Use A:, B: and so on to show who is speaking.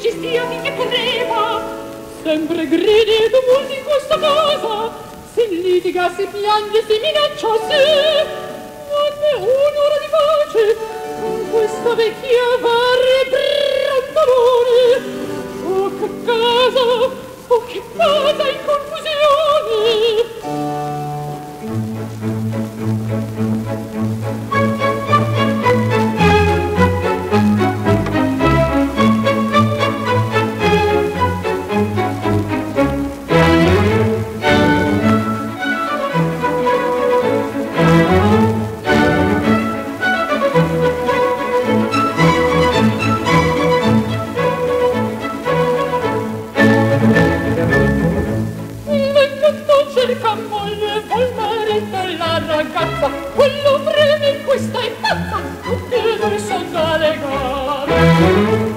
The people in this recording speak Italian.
A: ci felici stiami che pareva sempre gridi e tumulti in questa casa si litiga, si piange, si minaccia, sì non è un'ora di pace. Con questa vecchia varia brandolone oh che casa, oh che casa in confusione. cerca moglie col marito la ragazza quello breve in questa è pazza tutti e due sono da legare.